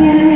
Yeah.